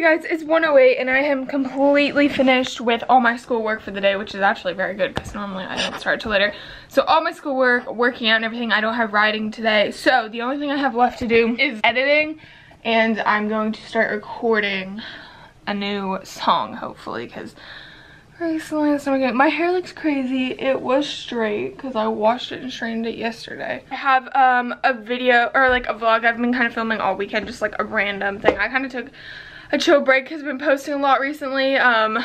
Guys, it's 108 and I am completely finished with all my schoolwork for the day, which is actually very good because normally I don't start till later. So all my schoolwork, working out and everything, I don't have writing today. So the only thing I have left to do is editing and I'm going to start recording a new song hopefully because recently that's not My hair looks crazy. It was straight because I washed it and straightened it yesterday. I have um, a video or like a vlog I've been kind of filming all weekend, just like a random thing. I kind of took a chill break has been posting a lot recently um,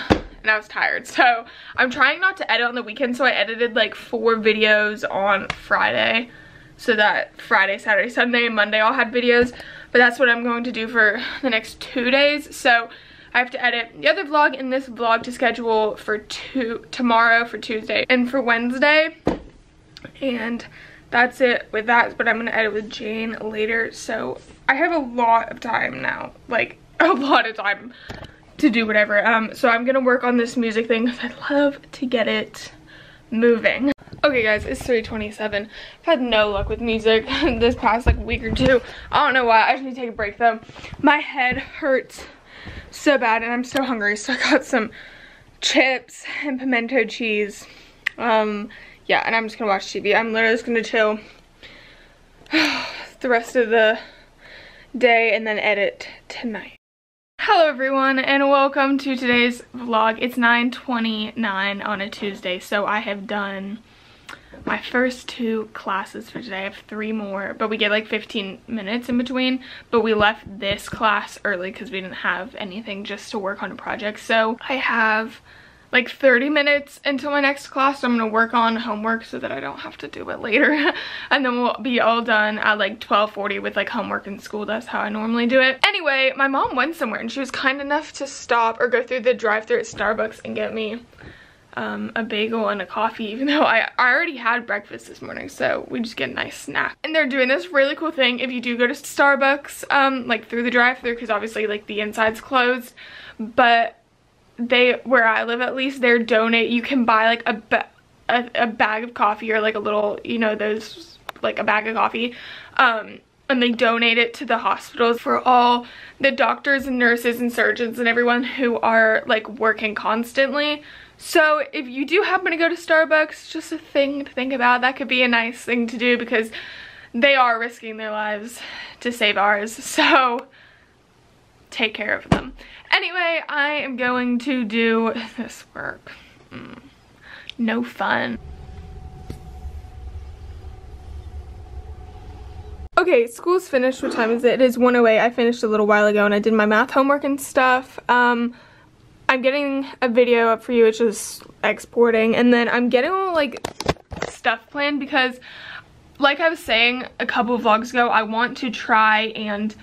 and I was tired. So I'm trying not to edit on the weekend. So I edited like four videos on Friday so that Friday, Saturday, Sunday, Monday all had videos. But that's what I'm going to do for the next two days. So I have to edit the other vlog and this vlog to schedule for two tomorrow for Tuesday and for Wednesday. And that's it with that. But I'm going to edit with Jane later. So I have a lot of time now. Like a lot of time to do whatever. Um, so I'm to work on this music thing because I'd love to get it moving. Okay guys, it's 3.27. I've had no luck with music this past like week or two. I don't know why. I just need to take a break though. My head hurts so bad and I'm so hungry. So I got some chips and pimento cheese. Um, yeah, and I'm just gonna watch TV. I'm literally just gonna chill the rest of the day and then edit tonight. Hello everyone and welcome to today's vlog. It's 9.29 on a Tuesday, so I have done my first two classes for today. I have three more, but we get like 15 minutes in between. But we left this class early because we didn't have anything just to work on a project. So I have like 30 minutes until my next class. So I'm going to work on homework so that I don't have to do it later. and then we'll be all done at like 12.40 with like homework and school. That's how I normally do it. Anyway, my mom went somewhere and she was kind enough to stop or go through the drive through at Starbucks and get me um, a bagel and a coffee even though I, I already had breakfast this morning so we just get a nice snack and they're doing this really cool thing if you do go to Starbucks um, like through the drive through because obviously like the inside's closed but they where I live at least they're donate you can buy like a, ba a, a bag of coffee or like a little you know those like a bag of coffee um, and they donate it to the hospitals for all the doctors and nurses and surgeons and everyone who are like working constantly so if you do happen to go to Starbucks, just a thing to think about. That could be a nice thing to do because they are risking their lives to save ours. So take care of them. Anyway, I am going to do this work. Mm, no fun. Okay, school's finished. What time is it? It is 108. I finished a little while ago and I did my math homework and stuff. Um, I'm getting a video up for you, it's just exporting, and then I'm getting all like stuff planned because like I was saying a couple vlogs ago, I want to try and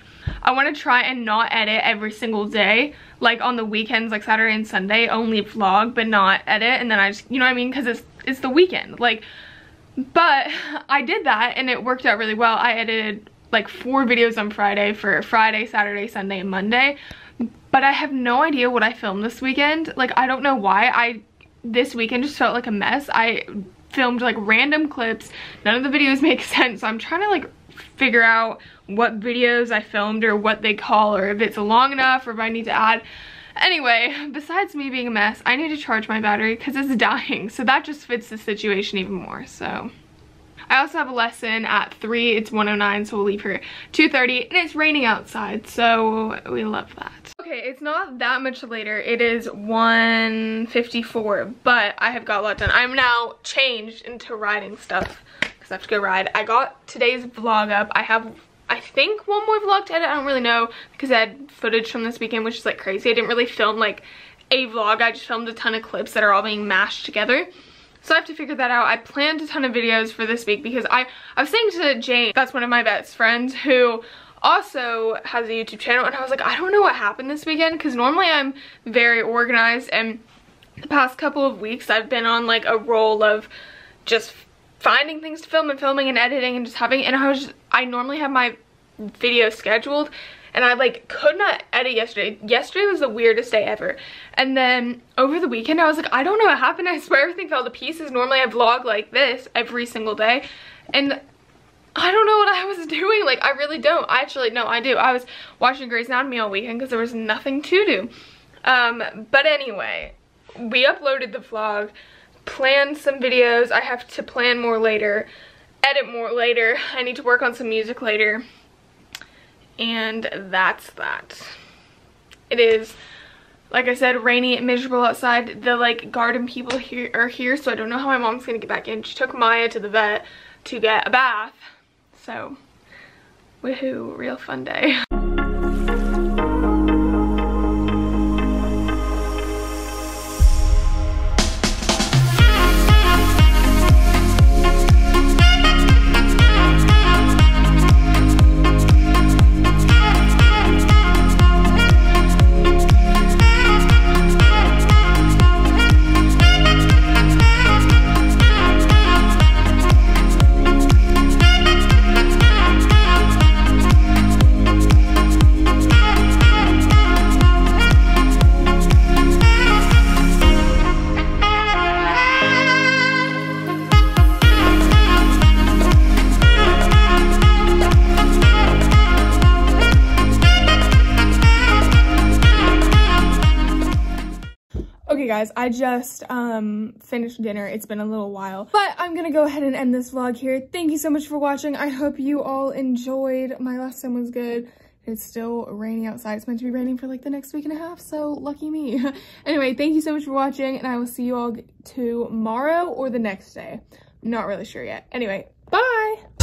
I want to try and not edit every single day. Like on the weekends, like Saturday and Sunday, only vlog, but not edit. And then I just, you know what I mean? Because it's, it's the weekend. Like, but I did that and it worked out really well. I edited like four videos on Friday for Friday, Saturday, Sunday, and Monday but I have no idea what I filmed this weekend. Like, I don't know why. I This weekend just felt like a mess. I filmed like random clips. None of the videos make sense. So I'm trying to like figure out what videos I filmed or what they call or if it's long enough or if I need to add. Anyway, besides me being a mess, I need to charge my battery because it's dying. So that just fits the situation even more. So I also have a lesson at 3. It's 109, so we'll leave here 2.30. And it's raining outside, so we love that. Okay, it's not that much later. It is 1.54, but I have got a lot done. I'm now changed into riding stuff because I have to go ride. I got today's vlog up. I have I think one more vlog to edit. I don't really know because I had footage from this weekend, which is like crazy. I didn't really film like a vlog. I just filmed a ton of clips that are all being mashed together. So I have to figure that out. I planned a ton of videos for this week because I, I was saying to Jane, that's one of my best friends who also has a YouTube channel and I was like, I don't know what happened this weekend because normally I'm very organized and the past couple of weeks I've been on like a roll of just finding things to film and filming and editing and just having and I was just, I normally have my video scheduled and I like could not edit yesterday. Yesterday was the weirdest day ever. And then over the weekend I was like, I don't know what happened. I swear everything fell to pieces. Normally I vlog like this every single day. And I don't know what I was doing. Like, I really don't. I Actually, no, I do. I was watching Grey's Anatomy all weekend because there was nothing to do. Um, but anyway, we uploaded the vlog, planned some videos. I have to plan more later, edit more later. I need to work on some music later. And that's that. It is, like I said, rainy and miserable outside. The like garden people here are here, so I don't know how my mom's gonna get back in. She took Maya to the vet to get a bath. So, woohoo, real fun day. guys, I just um, finished dinner. It's been a little while, but I'm gonna go ahead and end this vlog here. Thank you so much for watching. I hope you all enjoyed. My last one was good. It's still raining outside. It's meant to be raining for like the next week and a half, so lucky me. anyway, thank you so much for watching, and I will see you all tomorrow or the next day. Not really sure yet. Anyway, bye!